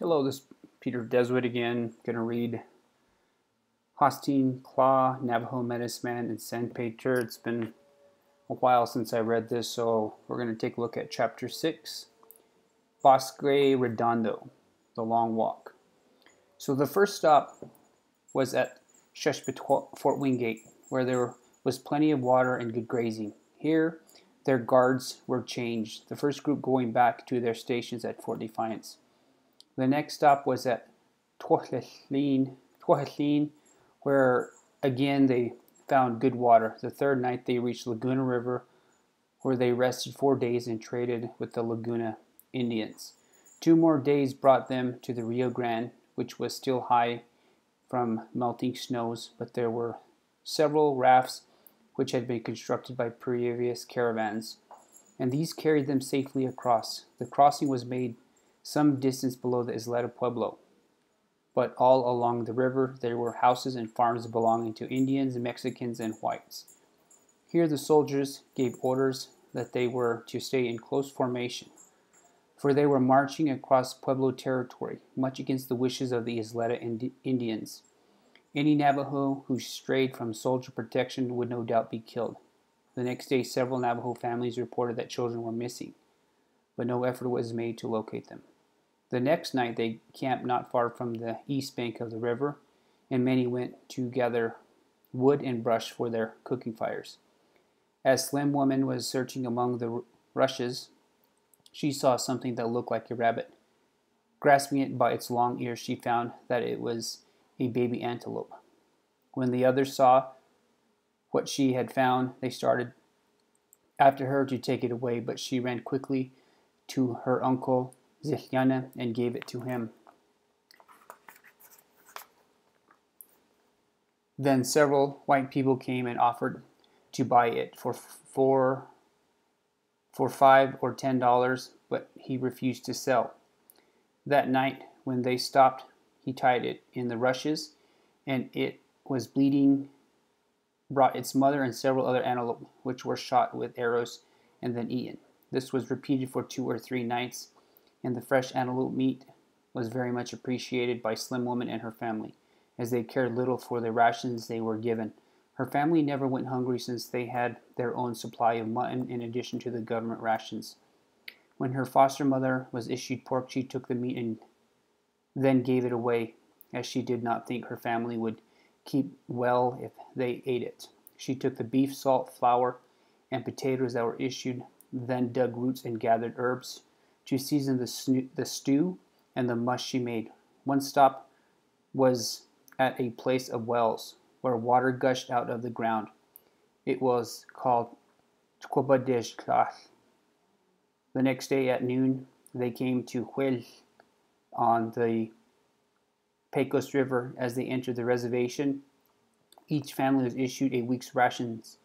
Hello, this is Peter Deswood again. Going to read Hosteen Klah, Navajo Medicine Man, and Sandpainter. It's been a while since I read this, so we're going to take a look at Chapter 6 Bosque Redondo, The Long Walk. So the first stop was at Sheshpet Fort Wingate, where there was plenty of water and good grazing. Here, their guards were changed, the first group going back to their stations at Fort Defiance. The next stop was at Tuahlin, where again they found good water. The third night they reached Laguna River, where they rested four days and traded with the Laguna Indians. Two more days brought them to the Rio Grande, which was still high from melting snows, but there were several rafts which had been constructed by previous caravans, and these carried them safely across. The crossing was made some distance below the Isleta Pueblo, but all along the river there were houses and farms belonging to Indians, Mexicans, and whites. Here the soldiers gave orders that they were to stay in close formation, for they were marching across Pueblo territory, much against the wishes of the Isleta Indians. Any Navajo who strayed from soldier protection would no doubt be killed. The next day, several Navajo families reported that children were missing, but no effort was made to locate them. The next night, they camped not far from the east bank of the river, and many went to gather wood and brush for their cooking fires. As Slim Woman was searching among the rushes, she saw something that looked like a rabbit. Grasping it by its long ears, she found that it was a baby antelope. When the others saw what she had found, they started after her to take it away, but she ran quickly to her uncle Zihyana and gave it to him. Then several white people came and offered to buy it for four for five or ten dollars, but he refused to sell. That night, when they stopped he tied it in the rushes, and it was bleeding, brought its mother and several other antelope, which were shot with arrows and then eaten. This was repeated for two or three nights, and the fresh antelope meat was very much appreciated by Slim Woman and her family, as they cared little for the rations they were given. Her family never went hungry since they had their own supply of mutton in addition to the government rations. When her foster mother was issued pork, she took the meat and then gave it away, as she did not think her family would keep well if they ate it. She took the beef, salt, flour, and potatoes that were issued, then dug roots and gathered herbs to season the, the stew and the mush she made. One stop was at a place of wells where water gushed out of the ground. It was called Tquabadeshklach. The next day at noon, they came to Huel on the Pecos River as they entered the reservation. Each family was issued a week's rations.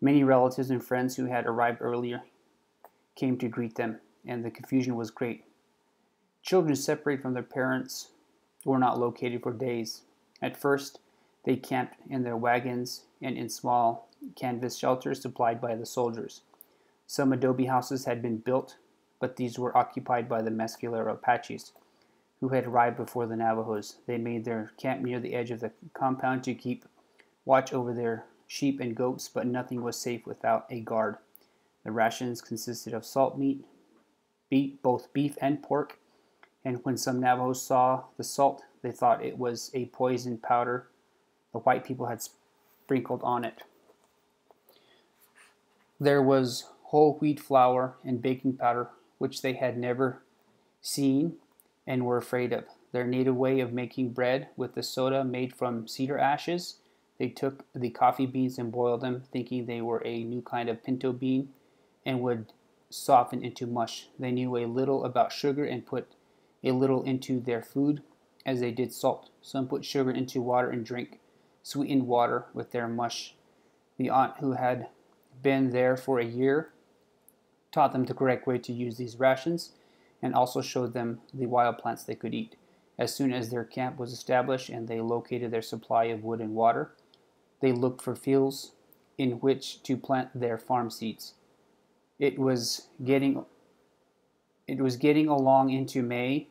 Many relatives and friends who had arrived earlier came to greet them, and the confusion was great. Children separated from their parents were not located for days. At first, they camped in their wagons and in small canvas shelters supplied by the soldiers. Some adobe houses had been built, but these were occupied by the Mescalero Apaches who had arrived before the Navajos. They made their camp near the edge of the compound to keep watch over their sheep and goats, but nothing was safe without a guard. The rations consisted of salt meat, beef, both beef and pork, and when some Navajos saw the salt, they thought it was a poison powder the white people had sprinkled on it. There was whole wheat flour and baking powder, which they had never seen and were afraid of. Their native way of making bread with the soda made from cedar ashes. They took the coffee beans and boiled them, thinking they were a new kind of pinto bean and would soften into mush. They knew a little about sugar and put a little into their food as they did salt. Some put sugar into water and drank sweetened water with their mush. The aunt who had been there for a year taught them the correct way to use these rations and also showed them the wild plants they could eat. As soon as their camp was established and they located their supply of wood and water, they looked for fields in which to plant their farm seeds. It was getting it was getting along into May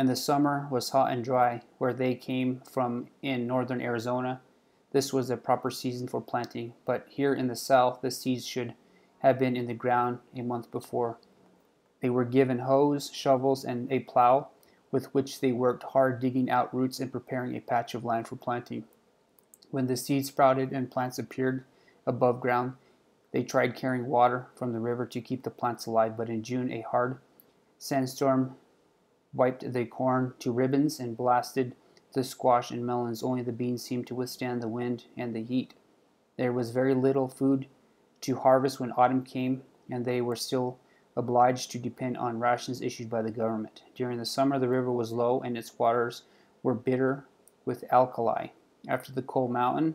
and the summer was hot and dry where they came from in northern Arizona. This was the proper season for planting, but here in the south, the seeds should have been in the ground a month before. They were given hoes, shovels, and a plow, with which they worked hard digging out roots and preparing a patch of land for planting. When the seeds sprouted and plants appeared above ground, they tried carrying water from the river to keep the plants alive, but in June a hard sandstorm wiped the corn to ribbons and blasted the squash and melons. Only the beans seemed to withstand the wind and the heat. There was very little food to harvest when autumn came, and they were still obliged to depend on rations issued by the government. During the summer, the river was low and its waters were bitter with alkali. After the cold mountain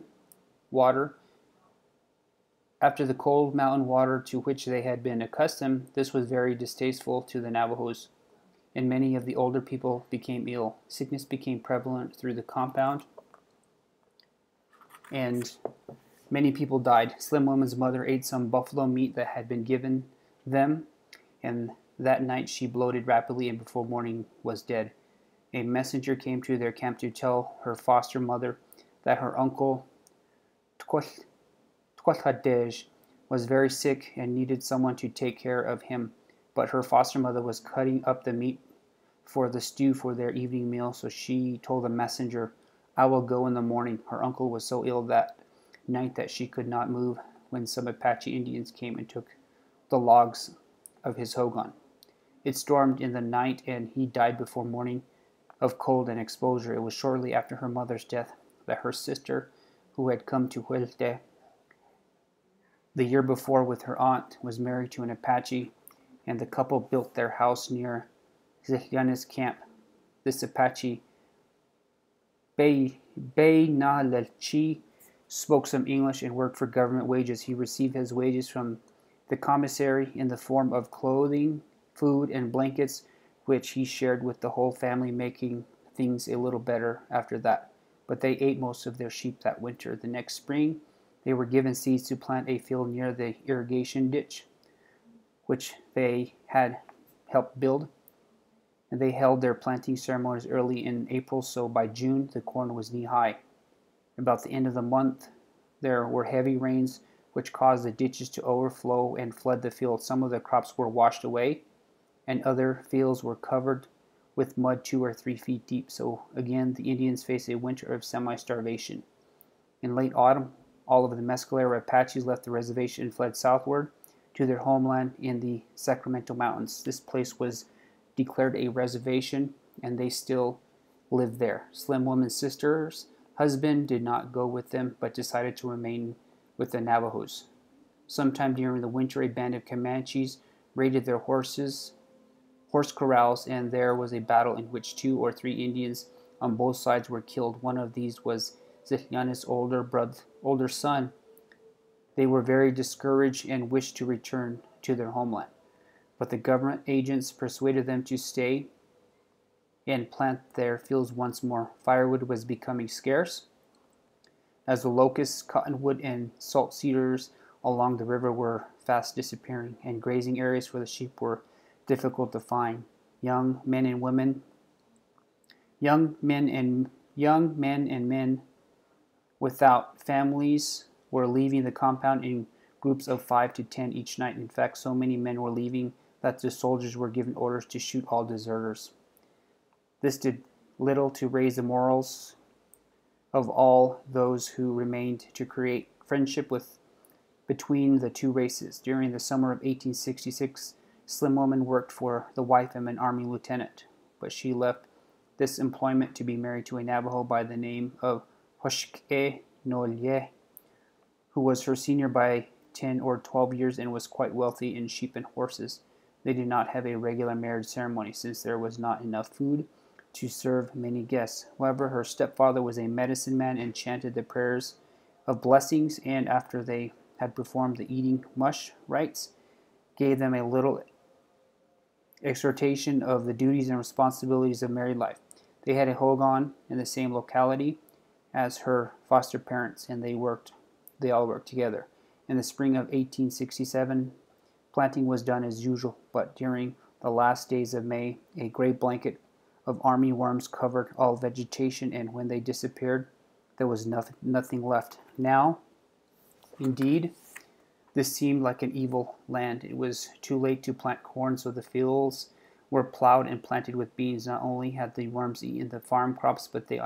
water, after the cold mountain water to which they had been accustomed, this was very distasteful to the Navajos, and many of the older people became ill. Sickness became prevalent through the compound, and many people died. Slim Woman's mother ate some buffalo meat that had been given them, and that night she bloated rapidly and before morning was dead. A messenger came to their camp to tell her foster mother that her uncle Tqualhadej was very sick and needed someone to take care of him, but her foster mother was cutting up the meat for the stew for their evening meal, so she told the messenger, I will go in the morning. Her uncle was so ill that night that she could not move when some Apache Indians came and took the logs of his hogan. It stormed in the night and he died before morning of cold and exposure. It was shortly after her mother's death that her sister, who had come to Huelte the year before with her aunt, was married to an Apache, and the couple built their house near Zihyanis camp. This Apache, Bay, Bay Na Lelchi, spoke some English and worked for government wages. He received his wages from the commissary in the form of clothing, food, and blankets, which he shared with the whole family, making things a little better after that. But they ate most of their sheep that winter. The next spring, they were given seeds to plant a field near the irrigation ditch, which they had helped build. And they held their planting ceremonies early in April, so by June the corn was knee high. About the end of the month, there were heavy rains which caused the ditches to overflow and flood the field. Some of the crops were washed away, and other fields were covered with mud two or three feet deep. So again, the Indians faced a winter of semi starvation. In late autumn, all of the Mescalero Apaches left the reservation and fled southward to their homeland in the Sacramento Mountains. This place was declared a reservation and they still live there. Slim Woman's sister's husband did not go with them but decided to remain with the Navajos. Sometime during the winter, a band of Comanches raided their horses, horse corrals, and there was a battle in which two or three Indians on both sides were killed. One of these was Zihyanis' older brother, older son, they were very discouraged and wished to return to their homeland. But the government agents persuaded them to stay and plant their fields once more. Firewood was becoming scarce, as the locusts, cottonwood, and salt cedars along the river were fast disappearing, and grazing areas for the sheep were difficult to find. Young men and women, young men and young men and men without families were leaving the compound in groups of five to ten each night. In fact, so many men were leaving that the soldiers were given orders to shoot all deserters. This did little to raise the morals of all those who remained to create friendship with between the two races. During the summer of 1866, Slim Woman worked for the wife of an army lieutenant, but she left this employment to be married to a Navajo by the name of Hoshke Nolye, who was her senior by 10 or 12 years and was quite wealthy in sheep and horses. They did not have a regular marriage ceremony since there was not enough food to serve many guests. However, her stepfather was a medicine man and chanted the prayers of blessings, and after they had performed the eating mush rites, gave them a little exhortation of the duties and responsibilities of married life. They had a hogan in the same locality as her foster parents, and they worked. They all worked together. In the spring of 1867, planting was done as usual, but during the last days of May, a gray blanket of army worms covered all vegetation, and when they disappeared, there was nothing, nothing left. Now, indeed, this seemed like an evil land. It was too late to plant corn, so the fields were plowed and planted with beans. Not only had the worms eaten the farm crops, but they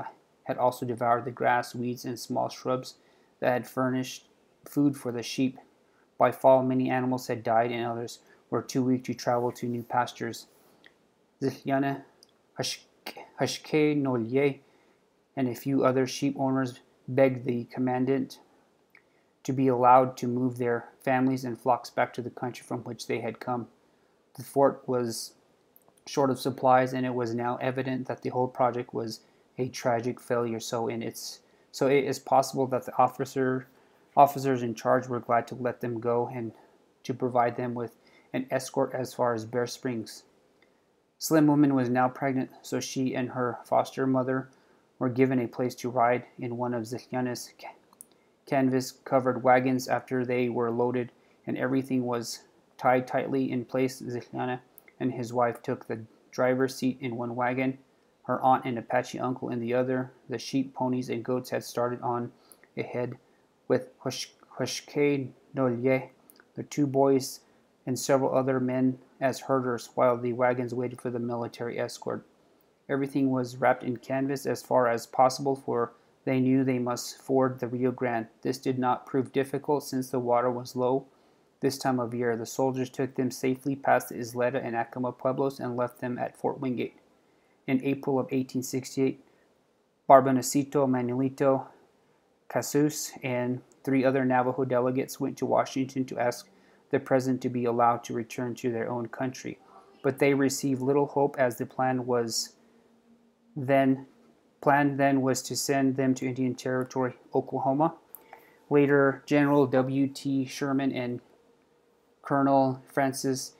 had also devoured the grass, weeds, and small shrubs that had furnished food for the sheep. By fall, many animals had died, and others were too weak to travel to new pastures. Zichyana, Hashke Nolye, and a few other sheep owners begged the commandant to be allowed to move their families and flocks back to the country from which they had come. The fort was short of supplies, and it was now evident that the whole project was a tragic failure. So, in its so it is possible that the officer officers in charge were glad to let them go and to provide them with an escort as far as Bear Springs. Slim Woman was now pregnant, so she and her foster mother were given a place to ride in one of Zichana's canvas covered wagons after they were loaded and everything was tied tightly in place. Zichana and his wife took the driver's seat in one wagon, her aunt and Apache uncle in the other. The sheep, ponies, and goats had started on ahead with Hushke Nolye, the two boys, and several other men as herders while the wagons waited for the military escort. Everything was wrapped in canvas as far as possible, for they knew they must ford the Rio Grande. This did not prove difficult since the water was low this time of year. The soldiers took them safely past the Isleta and Acoma pueblos and left them at Fort Wingate. In April of 1868, Barboncito, Manuelito, Casus, and three other Navajo delegates went to Washington to ask the president to be allowed to return to their own country. But they received little hope as the plan was then plan then was to send them to Indian Territory, Oklahoma. Later, General W.T. Sherman and Colonel Francis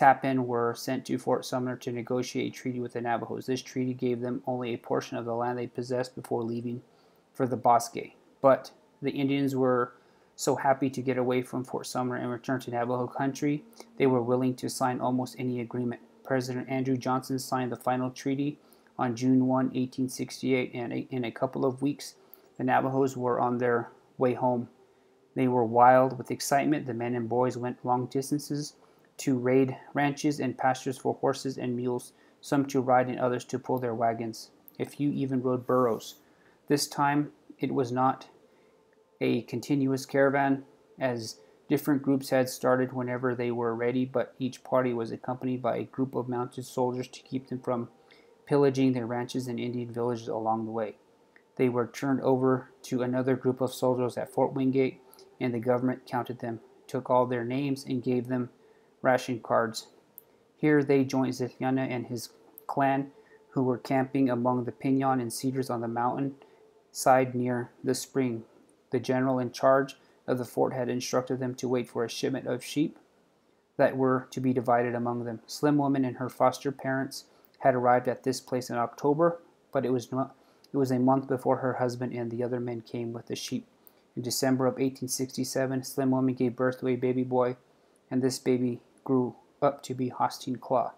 Tappan were sent to Fort Sumner to negotiate a treaty with the Navajos. This treaty gave them only a portion of the land they possessed before leaving for the Bosque. But the Indians were so happy to get away from Fort Sumner and return to Navajo country, they were willing to sign almost any agreement. President Andrew Johnson signed the final treaty on June 1, 1868, and in a couple of weeks, the Navajos were on their way home. They were wild with excitement. The men and boys went long distances to raid ranches and pastures for horses and mules, some to ride and others to pull their wagons. A few even rode burros. This time it was not a continuous caravan, as different groups had started whenever they were ready, but each party was accompanied by a group of mounted soldiers to keep them from pillaging their ranches and Indian villages along the way. They were turned over to another group of soldiers at Fort Wingate and the government counted them, took all their names, and gave them ration cards. Here they joined Zithyana and his clan, who were camping among the pinon and cedars on the mountain side near the spring. The general in charge of the fort had instructed them to wait for a shipment of sheep that were to be divided among them. Slim Woman and her foster parents had arrived at this place in October, but it was not, it was a month before her husband and the other men came with the sheep. In December of 1867, Slim Woman gave birth to a baby boy, and this baby grew up to be Hosteen Klah.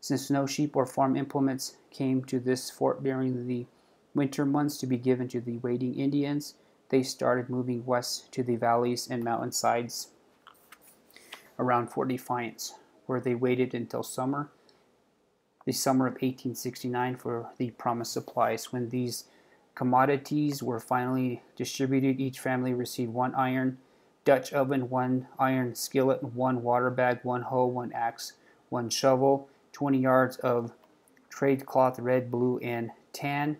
Since no sheep or farm implements came to this fort during the winter months to be given to the waiting Indians, they started moving west to the valleys and mountainsides around Fort Defiance, where they waited until summer, the summer of 1869, for the promised supplies. When these Commodities were finally distributed. Each family received one iron Dutch oven, one iron skillet, one water bag, one hoe, one axe, one shovel, 20 yards of trade cloth, red, blue, and tan,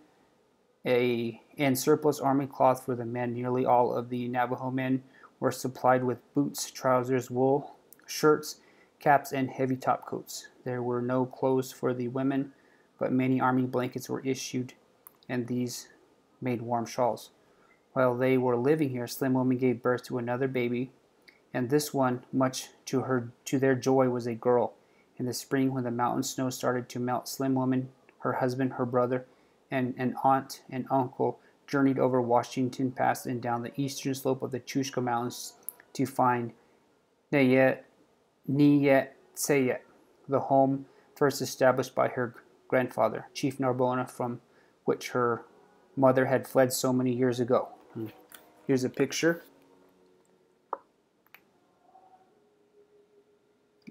a and surplus army cloth for the men. Nearly all of the Navajo men were supplied with boots, trousers, wool, shirts, caps, and heavy top coats. There were no clothes for the women, but many army blankets were issued, and these made warm shawls. While they were living here, Slim Woman gave birth to another baby, and this one, much to her to their joy, was a girl. In the spring, when the mountain snow started to melt, Slim Woman, her husband, her brother, and an aunt and uncle journeyed over Washington Pass and down the eastern slope of the Chuska Mountains to find Niyet Sayet, the home first established by her grandfather, Chief Narbona, from which her mother had fled so many years ago. Here's a picture.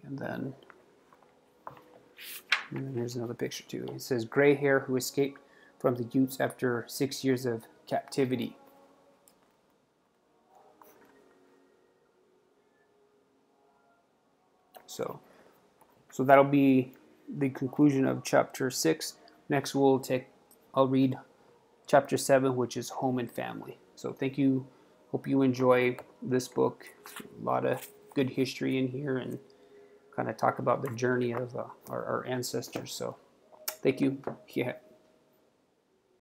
And then, and then here's another picture too. It says gray hair who escaped from the Utes after six years of captivity. So, so that'll be the conclusion of chapter six. Next, we'll take. I'll read chapter seven, which is home and family. So, thank you. Hope you enjoy this book. A lot of good history in here, and kind of talk about the journey of uh, our, our ancestors. So, thank you. Yeah.